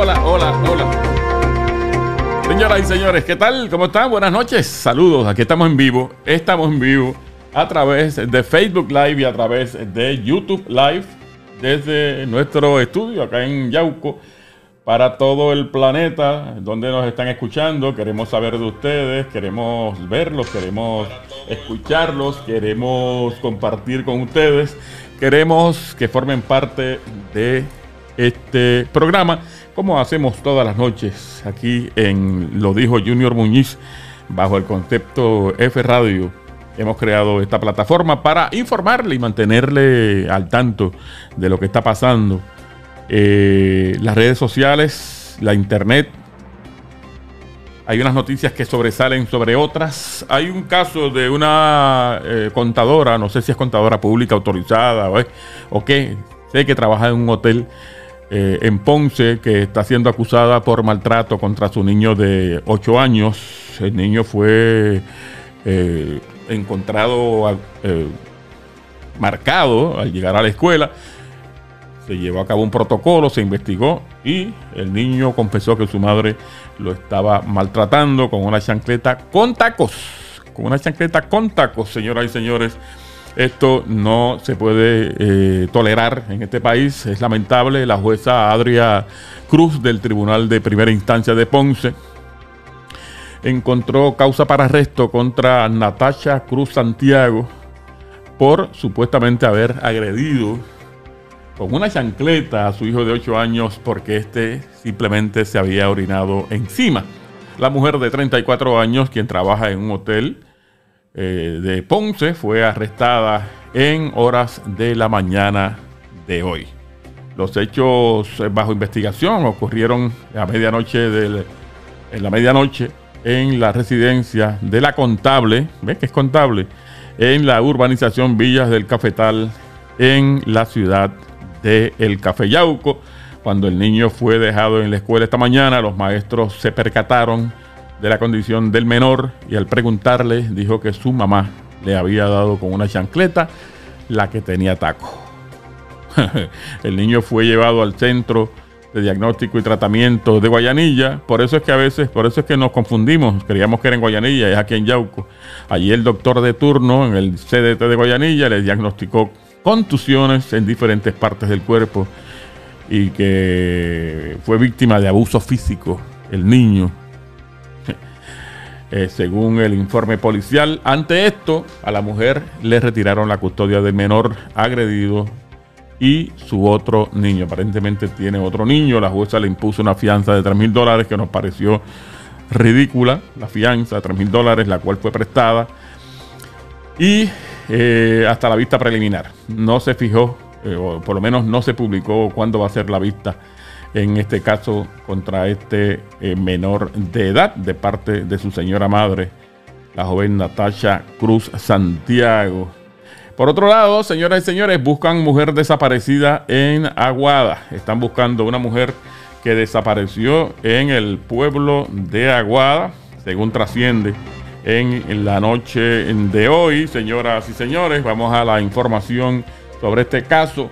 hola, hola, hola. Señoras y señores, ¿qué tal? ¿Cómo están? Buenas noches. Saludos. Aquí estamos en vivo. Estamos en vivo a través de Facebook Live y a través de YouTube Live desde nuestro estudio acá en Yauco para todo el planeta donde nos están escuchando. Queremos saber de ustedes, queremos verlos, queremos escucharlos, queremos compartir con ustedes, queremos que formen parte de este programa, como hacemos todas las noches aquí en Lo dijo Junior Muñiz, bajo el concepto F Radio. Hemos creado esta plataforma para informarle y mantenerle al tanto de lo que está pasando eh, las redes sociales, la internet. Hay unas noticias que sobresalen sobre otras. Hay un caso de una eh, contadora, no sé si es contadora pública autorizada o, o qué, sé que trabaja en un hotel eh, en Ponce que está siendo acusada por maltrato contra su niño de 8 años. El niño fue encontrado marcado al llegar a la escuela se llevó a cabo un protocolo, se investigó y el niño confesó que su madre lo estaba maltratando con una chancleta con tacos. Con una chancleta con tacos, señoras y señores. Esto no se puede eh, tolerar en este país. Es lamentable. La jueza Adria Cruz del Tribunal de Primera Instancia de Ponce encontró causa para arresto contra Natasha Cruz Santiago por supuestamente haber agredido con una chancleta a su hijo de 8 años porque éste simplemente se había orinado encima. La mujer de 34 años, quien trabaja en un hotel eh, de Ponce, fue arrestada en horas de la mañana de hoy. Los hechos bajo investigación ocurrieron a medianoche en la medianoche en la residencia de la contable, ¿ves que es contable? En la urbanización Villas del Cafetal en la ciudad de El Café Yauco. Cuando el niño fue dejado en la escuela esta mañana, los maestros se percataron de la condición del menor y al preguntarle dijo que su mamá le había dado con una chancleta la que tenía taco. el niño fue llevado al centro de diagnóstico y tratamiento de Guayanilla. Por eso es que a veces, por eso es que nos confundimos. Creíamos que era en Guayanilla, es aquí en Yauco. Allí el doctor de turno en el CDT de Guayanilla le diagnosticó contusiones en diferentes partes del cuerpo y que fue víctima de abuso físico el niño. Eh, según el informe policial, ante esto a la mujer le retiraron la custodia del menor agredido y su otro niño. Aparentemente tiene otro niño. La jueza le impuso una fianza de 3 mil dólares que nos pareció ridícula. La fianza de 3 mil dólares, la cual fue prestada. Y eh, hasta la vista preliminar. No se fijó, eh, o por lo menos no se publicó cuándo va a ser la vista en este caso contra este eh, menor de edad de parte de su señora madre, la joven Natasha Cruz Santiago. Por otro lado, señoras y señores, buscan mujer desaparecida en Aguada. Están buscando una mujer que desapareció en el pueblo de Aguada, según trasciende en la noche de hoy, señoras y señores. Vamos a la información sobre este caso.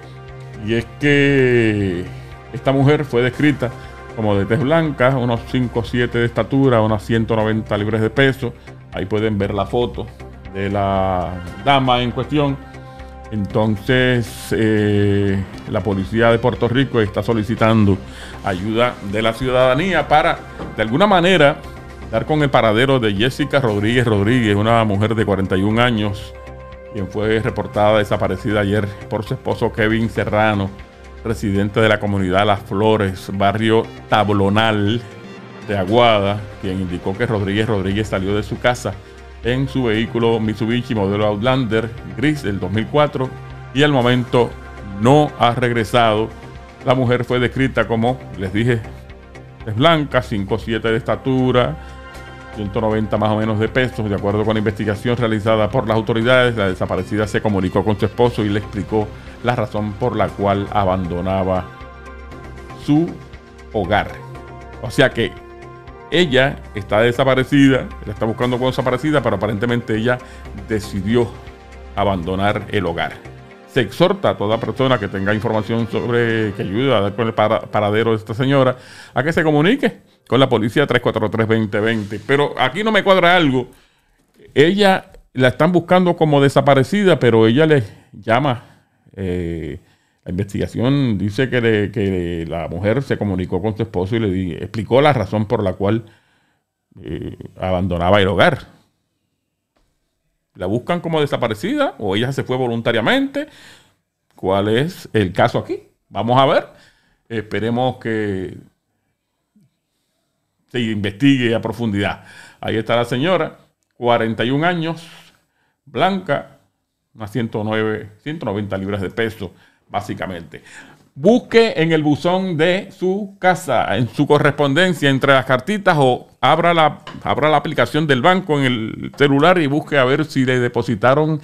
Y es que esta mujer fue descrita como de tez blanca, unos 5 o 7 de estatura, unas 190 libras de peso. Ahí pueden ver la foto de la dama en cuestión. Entonces, eh, la policía de Puerto Rico está solicitando ayuda de la ciudadanía para, de alguna manera, dar con el paradero de Jessica Rodríguez Rodríguez, una mujer de 41 años, quien fue reportada desaparecida ayer por su esposo Kevin Serrano, residente de la comunidad Las Flores, barrio Tablonal de Aguada, quien indicó que Rodríguez Rodríguez salió de su casa en su vehículo Mitsubishi modelo Outlander gris del 2004 y al momento no ha regresado. La mujer fue descrita como, les dije, es blanca, 5'7 de estatura, 190 más o menos de pesos. De acuerdo con la investigación realizada por las autoridades, la desaparecida se comunicó con su esposo y le explicó la razón por la cual abandonaba su hogar. O sea que ella está desaparecida, la está buscando como desaparecida, pero aparentemente ella decidió abandonar el hogar. Se exhorta a toda persona que tenga información sobre que ayude a dar con el paradero de esta señora a que se comunique con la policía 343-2020. Pero aquí no me cuadra algo. Ella la están buscando como desaparecida, pero ella le llama. Eh, la investigación dice que, la mujer se comunicó con su esposo y le explicó la razón por la cual eh, abandonaba el hogar. ¿La buscan como desaparecida o ella se fue voluntariamente? ¿Cuál es el caso aquí? Vamos a ver. Esperemos que se investigue a profundidad. Ahí está la señora, 41 años, blanca, unas 109, 190 libras de peso, básicamente. Busque en el buzón de su casa, en su correspondencia entre las cartitas o abra la, abra la aplicación del banco en el celular y busque a ver si le depositaron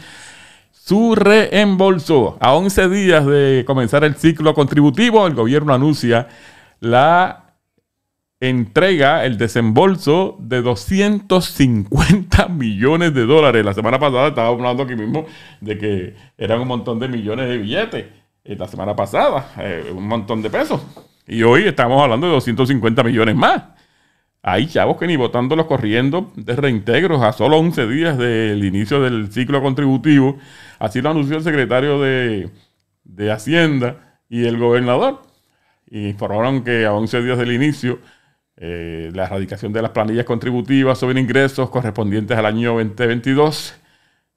su reembolso. A 11 días de comenzar el ciclo contributivo, el gobierno anuncia la entrega el desembolso de 250 millones de dólares. La semana pasada estaba hablando aquí mismo de que eran un montón de millones de billetes. Eh, la semana pasada, eh, un montón de pesos. Y hoy estamos hablando de 250 millones más. Hay chavos que ni votándolos corriendo de reintegros a solo 11 días del inicio del ciclo contributivo. Así lo anunció el secretario de, de Hacienda y el gobernador. Informaron que a 11 días del inicio eh, la erradicación de las planillas contributivas sobre ingresos correspondientes al año 2022.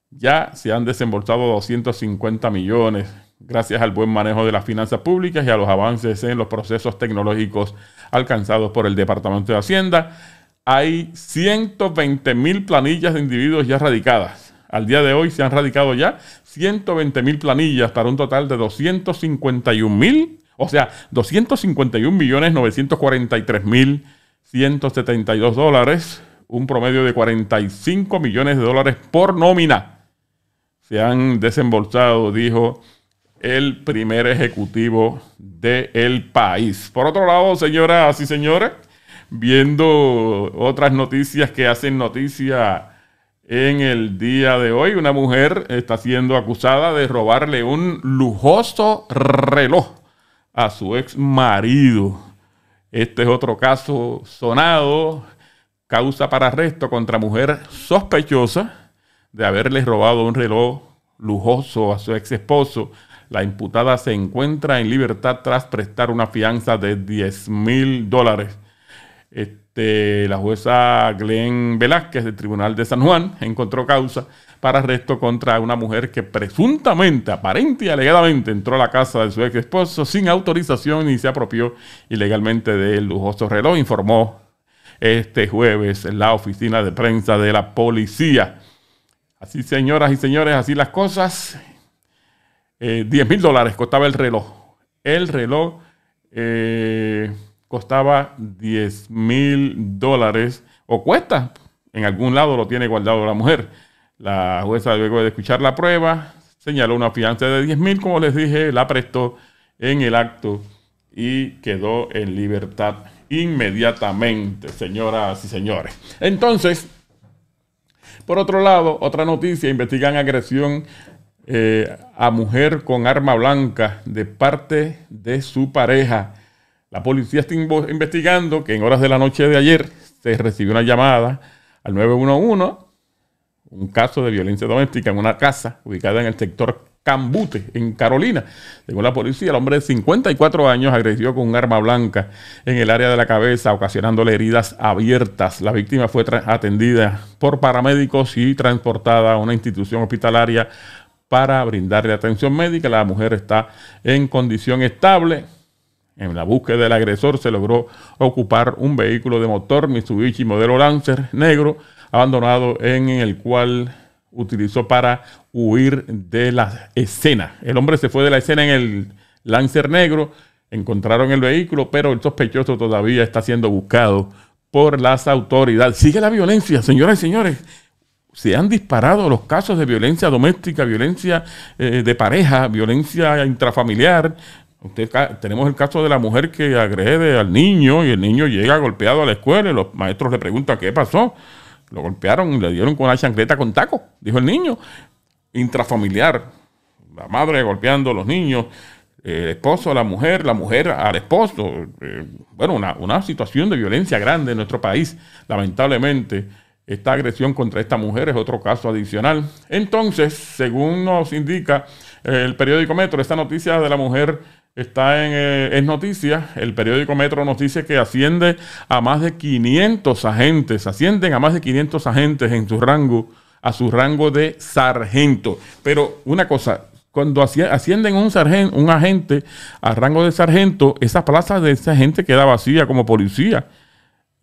Ya se han desembolsado 250 millones gracias al buen manejo de las finanzas públicas y a los avances en los procesos tecnológicos alcanzados por el Departamento de Hacienda. Hay 120 mil planillas de individuos ya radicadas. Al día de hoy se han radicado ya 120 mil planillas para un total de 251 mil o sea, 251 millones 943 mil 172 dólares, un promedio de 45 millones de dólares por nómina. Se han desembolsado, dijo el primer ejecutivo del país. Por otro lado, señoras y señores, viendo otras noticias que hacen noticia en el día de hoy, una mujer está siendo acusada de robarle un lujoso reloj a su ex marido. Este es otro caso sonado, causa para arresto contra mujer sospechosa de haberle robado un reloj lujoso a su ex esposo. La imputada se encuentra en libertad tras prestar una fianza de 10 mil dólares. Este, la jueza Glenn Velázquez del Tribunal de San Juan encontró causa para arresto contra una mujer que presuntamente, aparente y alegadamente entró a la casa de su ex esposo sin autorización y se apropió ilegalmente del lujoso reloj, informó este jueves en la oficina de prensa de la policía. Así, señoras y señores, así las cosas. 10 eh, mil dólares costaba el reloj. El reloj eh, costaba 10 mil dólares o cuesta. En algún lado lo tiene guardado la mujer. La jueza, luego de escuchar la prueba, señaló una fianza de 10 mil, como les dije, la prestó en el acto y quedó en libertad inmediatamente, señoras y señores. Entonces, por otro lado, otra noticia, investigan agresión eh, a mujer con arma blanca de parte de su pareja. La policía está investigando que en horas de la noche de ayer se recibió una llamada al 911 un caso de violencia doméstica en una casa ubicada en el sector Cambute, en Carolina. Según la policía, el hombre de 54 años agredió con un arma blanca en el área de la cabeza, ocasionándole heridas abiertas. La víctima fue atendida por paramédicos y transportada a una institución hospitalaria para brindarle atención médica. La mujer está en condición estable. En la búsqueda del agresor se logró ocupar un vehículo de motor Mitsubishi modelo Lancer negro abandonado en el cual utilizó para huir de la escena. El hombre se fue de la escena en el Lancer negro, encontraron el vehículo, pero el sospechoso todavía está siendo buscado por las autoridades. Sigue la violencia, señoras y señores. Se han disparado los casos de violencia doméstica, violencia eh, de pareja, violencia intrafamiliar. Tenemos el caso de la mujer que agrede al niño y el niño llega golpeado a la escuela y los maestros le preguntan qué pasó. Lo golpearon y le dieron con una chancleta con taco, dijo el niño. Intrafamiliar. la madre golpeando a los niños, el esposo a la mujer, la mujer al esposo. Eh, bueno, una, una, situación de violencia grande en nuestro país, lamentablemente. Esta agresión contra esta mujer es otro caso adicional. Entonces, según nos indica el periódico Metro, esta noticia de la mujer está en eh, es noticia. El periódico Metro nos dice que asciende a más de 500 agentes, ascienden a más de 500 agentes en su rango, a su rango de sargento. Pero una cosa, cuando ascienden un, sargento, un agente a rango de sargento, esa plaza de esa gente queda vacía como policía.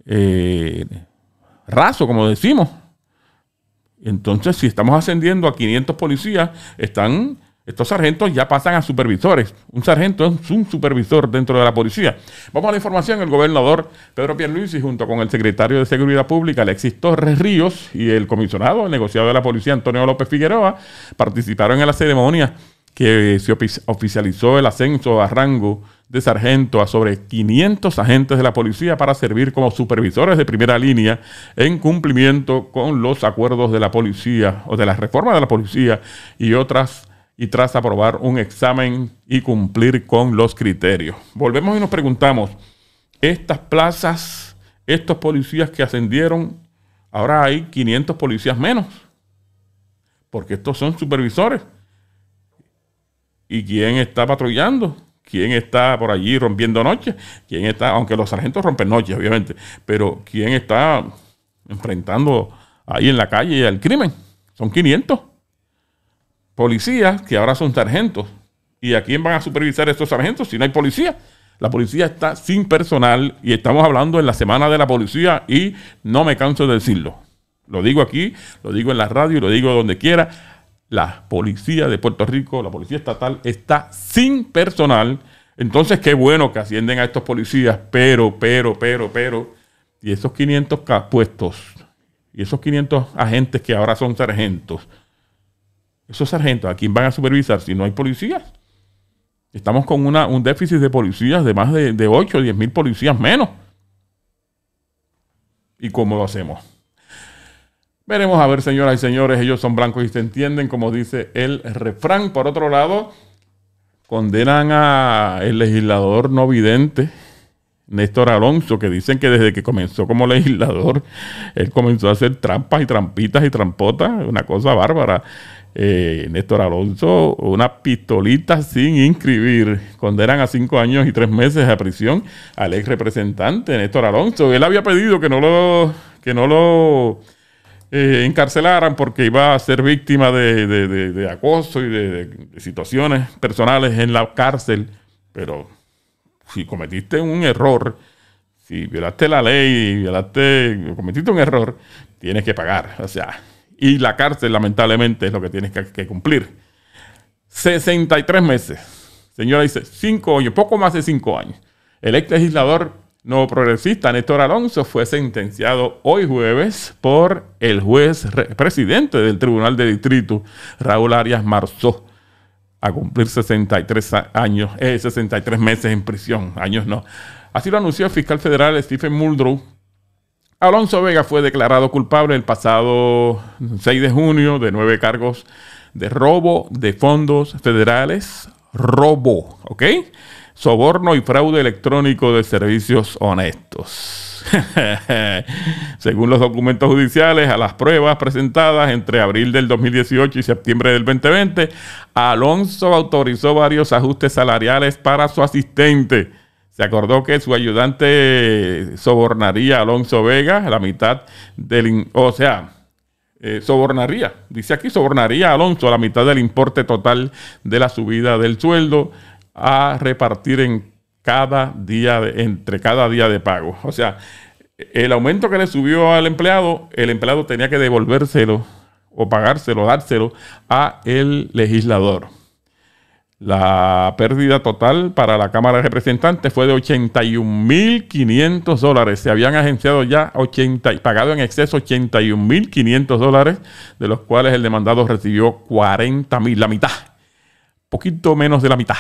Eh, raso, como decimos. Entonces, si estamos ascendiendo a 500 policías, están estos sargentos ya pasan a supervisores. Un sargento es un supervisor dentro de la policía. Vamos a la información. El gobernador Pedro Pierluisi, junto con el secretario de Seguridad Pública, Alexis Torres Ríos, y el comisionado, el negociado de la policía, Antonio López Figueroa, participaron en la ceremonia que se oficializó el ascenso a rango de sargento a sobre 500 agentes de la policía para servir como supervisores de primera línea en cumplimiento con los acuerdos de la policía o de la reforma de la policía y otras y tras aprobar un examen y cumplir con los criterios. Volvemos y nos preguntamos, estas plazas, estos policías que ascendieron, ahora hay 500 policías menos, porque estos son supervisores. ¿Y quién está patrullando? ¿Quién está por allí rompiendo noches? ¿Quién está, aunque los sargentos rompen noches, obviamente, pero quién está enfrentando ahí en la calle al crimen? Son 500 policías que ahora son sargentos. ¿Y a quién van a supervisar estos sargentos si no hay policía? La policía está sin personal y estamos hablando en la semana de la policía y no me canso de decirlo. Lo digo aquí, lo digo en la radio y lo digo donde quiera. La policía de Puerto Rico, la policía estatal, está sin personal. Entonces, qué bueno que ascienden a estos policías, pero, pero, pero, pero, y esos 500 puestos, y esos 500 agentes que ahora son sargentos, esos sargentos, ¿a quién van a supervisar si no hay policías? Estamos con una, un déficit de policías de más de, de 8 o 10 mil policías menos. ¿Y cómo lo hacemos? Veremos a ver, señoras y señores, ellos son blancos y se entienden, como dice el refrán. Por otro lado, condenan a el legislador no vidente, Néstor Alonso, que dicen que desde que comenzó como legislador, él comenzó a hacer trampas y trampitas y trampotas, una cosa bárbara eh, Néstor Alonso una pistolita sin inscribir. Condenan a cinco años y tres meses de prisión al ex representante Néstor Alonso. Él había pedido que no lo, que no lo eh, encarcelaran porque iba a ser víctima de, acoso y de, situaciones personales en la cárcel. Pero si cometiste un error, si violaste la ley, violaste, cometiste un error, tienes que pagar. O sea, y la cárcel, lamentablemente, es lo que tienes que, cumplir. 63 meses. Señora dice, 5 años, poco más de 5 años. El ex legislador no progresista Néstor Alonso fue sentenciado hoy jueves por el juez presidente del Tribunal de Distrito, Raúl Arias Marzó, a cumplir 63 años, 63 eh, meses en prisión, años no. Así lo anunció el fiscal federal Stephen Muldrow Alonso Vega fue declarado culpable el pasado 6 de junio de nueve cargos de robo de fondos federales, robo, ¿ok? Soborno y fraude electrónico de servicios honestos. Según los documentos judiciales, a las pruebas presentadas entre abril del 2018 y septiembre del 2020, Alonso autorizó varios ajustes salariales para su asistente se acordó que su ayudante sobornaría a Alonso Vega la mitad del... O sea, eh, sobornaría, dice aquí, sobornaría a Alonso la mitad del importe total de la subida del sueldo a repartir en cada día, entre cada día de pago. O sea, el aumento que le subió al empleado, el empleado tenía que devolvérselo o pagárselo, dárselo a el legislador. La pérdida total para la Cámara de Representantes fue de 81.500 dólares. Se habían agenciado ya 80, pagado en exceso 81.500 dólares, de los cuales el demandado recibió 40.000, la mitad, poquito menos de la mitad.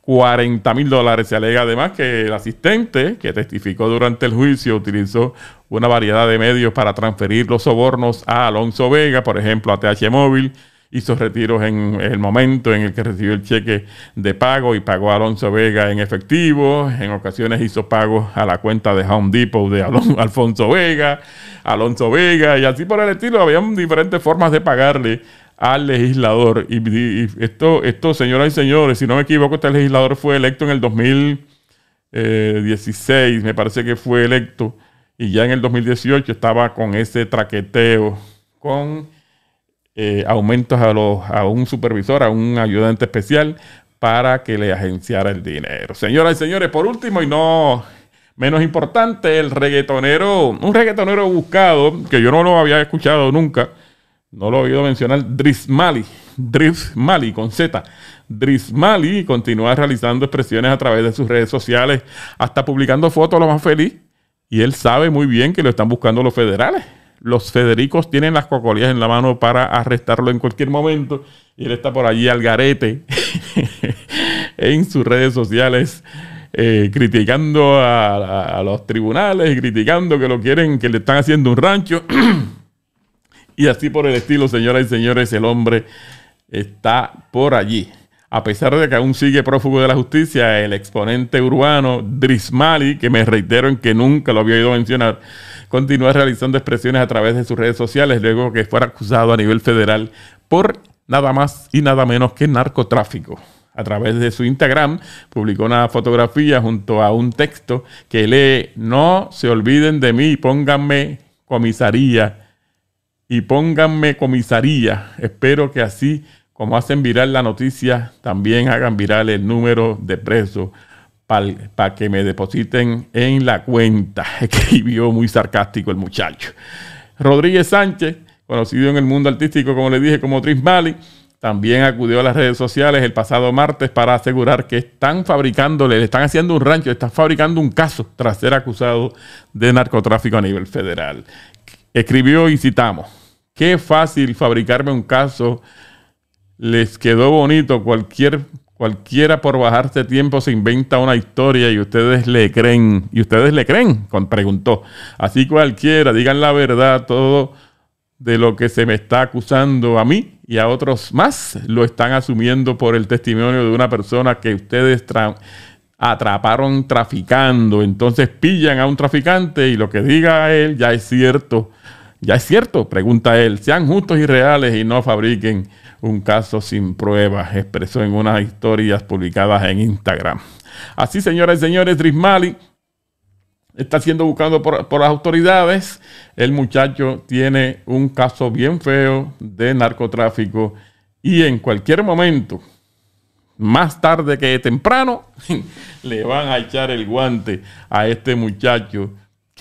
40 mil dólares. Se alega además que el asistente que testificó durante el juicio utilizó una variedad de medios para transferir los sobornos a Alonso Vega, por ejemplo, a TH Móvil hizo retiros en el momento en el que recibió el cheque de pago y pagó a Alonso Vega en efectivo. En ocasiones hizo pagos a la cuenta de Home Depot de Alfonso Vega, Alonso Vega y así por el estilo. Habían diferentes formas de pagarle al legislador. Y, esto, esto, señoras y señores, si no me equivoco, este legislador fue electo en el 2016, me parece que fue electo, y ya en el 2018 estaba con ese traqueteo, con eh, aumentos a, los, a un supervisor, a un ayudante especial, para que le agenciara el dinero. Señoras y señores, por último y no menos importante, el reggaetonero, un reggaetonero buscado, que yo no lo había escuchado nunca, no lo he oído mencionar, Drismali, Drismali con Z. Drismali continúa realizando expresiones a través de sus redes sociales, hasta publicando fotos lo más feliz. Y él sabe muy bien que lo están buscando los federales. Los Federicos tienen las cocolías en la mano para arrestarlo en cualquier momento. Y él está por allí al garete en sus redes sociales. Eh, criticando a, a, los tribunales criticando que lo quieren, que le están haciendo un rancho. Y así por el estilo, señoras y señores, el hombre está por allí. A pesar de que aún sigue prófugo de la justicia, el exponente urbano Drismali, que me reitero en que nunca lo había oído mencionar, continúa realizando expresiones a través de sus redes sociales luego que fuera acusado a nivel federal por nada más y nada menos que narcotráfico. A través de su Instagram publicó una fotografía junto a un texto que lee, no se olviden de mí, pónganme comisaría y pónganme comisaría. Espero que así como hacen viral la noticia, también hagan viral el número de presos para que me depositen en la cuenta. Escribió muy sarcástico el muchacho. Rodríguez Sánchez, conocido en el mundo artístico, como le dije, como Trismali, también acudió a las redes sociales el pasado martes para asegurar que están fabricándole, le están haciendo un rancho, están fabricando un caso tras ser acusado de narcotráfico a nivel federal. Escribió y citamos, Qué fácil fabricarme un caso. Les quedó bonito. Cualquier, cualquiera por bajarse tiempo se inventa una historia y ustedes le creen. ¿Y ustedes le creen? Preguntó. Así cualquiera, digan la verdad, todo de lo que se me está acusando a mí y a otros más lo están asumiendo por el testimonio de una persona que ustedes atraparon traficando. Entonces pillan a un traficante y lo que diga él ya es cierto ya es cierto, pregunta él, sean justos y reales y no fabriquen un caso sin pruebas, expresó en unas historias publicadas en Instagram. Así, señoras y señores, Drismali está siendo buscado por, por, las autoridades. El muchacho tiene un caso bien feo de narcotráfico y en cualquier momento, más tarde que temprano, le van a echar el guante a este muchacho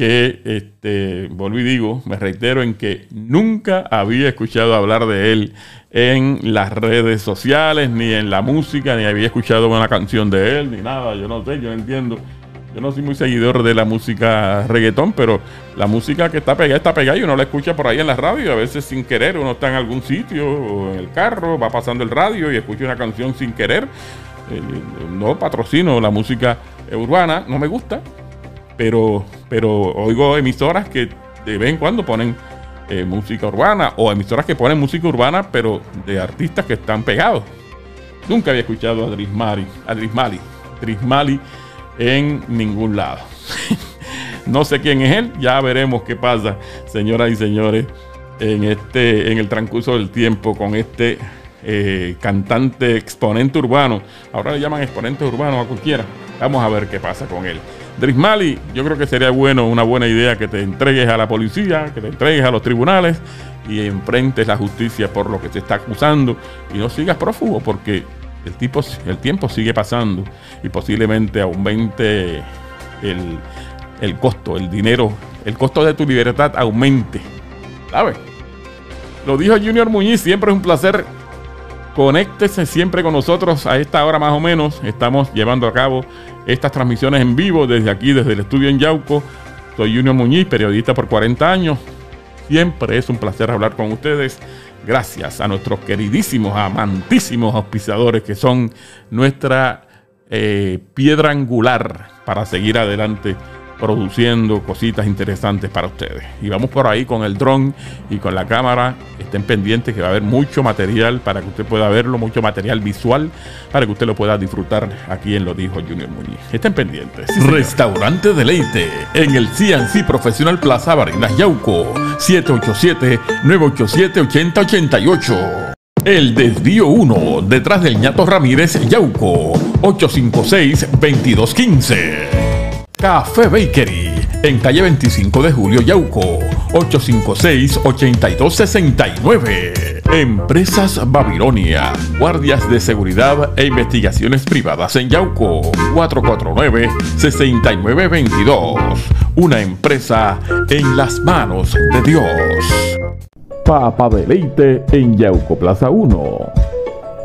que, este, volví y digo, me reitero en que nunca había escuchado hablar de él en las redes sociales, ni en la música, ni había escuchado una canción de él, ni nada, yo no sé, yo no entiendo. Yo no soy muy seguidor de la música reggaetón, pero la música que está pegada está pegada y uno la escucha por ahí en la radio, a veces sin querer, uno está en algún sitio o en el carro, va pasando el radio y escucha una canción sin querer. Eh, no patrocino la música urbana, no me gusta, pero, pero oigo emisoras que de vez en cuando ponen eh, música urbana o emisoras que ponen música urbana, pero de artistas que están pegados. Nunca había escuchado a Drismali, a Drismali, Drismali en ningún lado. no sé quién es él, ya veremos qué pasa, señoras y señores, en este, en el transcurso del tiempo con este eh, cantante exponente urbano. Ahora le llaman exponente urbano a cualquiera. Vamos a ver qué pasa con él. Drismali, yo creo que sería bueno, una buena idea que te entregues a la policía, que te entregues a los tribunales y enfrentes la justicia por lo que te está acusando y no sigas prófugo porque el, tiempo sigue pasando y posiblemente aumente el, el costo, el dinero, el costo de tu libertad aumente. ¿Sabes? Lo dijo Junior Muñiz, siempre es un placer Conéctese siempre con nosotros a esta hora más o menos. Estamos llevando a cabo estas transmisiones en vivo desde aquí, desde el estudio en Yauco. Soy Junior Muñiz, periodista por 40 años. Siempre es un placer hablar con ustedes. Gracias a nuestros queridísimos, amantísimos auspiciadores que son nuestra eh, piedra angular para seguir adelante produciendo cositas interesantes para ustedes. Y vamos por ahí con el dron y con la cámara. Estén pendientes que va a haber mucho material para que usted pueda verlo, mucho material visual para que usted lo pueda disfrutar aquí en Lo Dijo Junior Muñiz. Estén pendientes. Restaurante Deleite en el CNC Profesional Plaza Barinas Yauco 787-987-8088. El Desvío 1, detrás del ñato Ramírez Yauco, 856-2215. Café Bakery, en calle 25 de Julio, Yauco, 856-8269. Empresas Babilonia, guardias de seguridad e investigaciones privadas en Yauco, 449-6922. Una empresa en las manos de Dios. Papa Deleite en Yauco Plaza 1,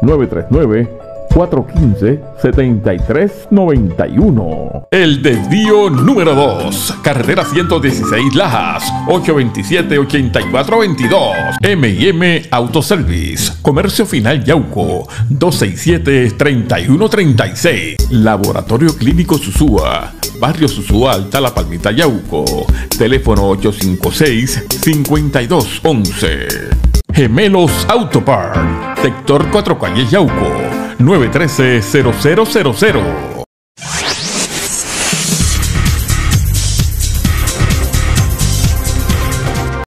939 415-7391. El desvío número 2. Carretera 116 Lajas. 827-8422. M&M Autoservice. Comercio Final Yauco. 267-3136. Laboratorio Clínico Susúa. Barrio Susúa Alta La Palmita Yauco. Teléfono 856-5211. Gemelos Autopark. Sector 4 Calles Yauco 913-0000.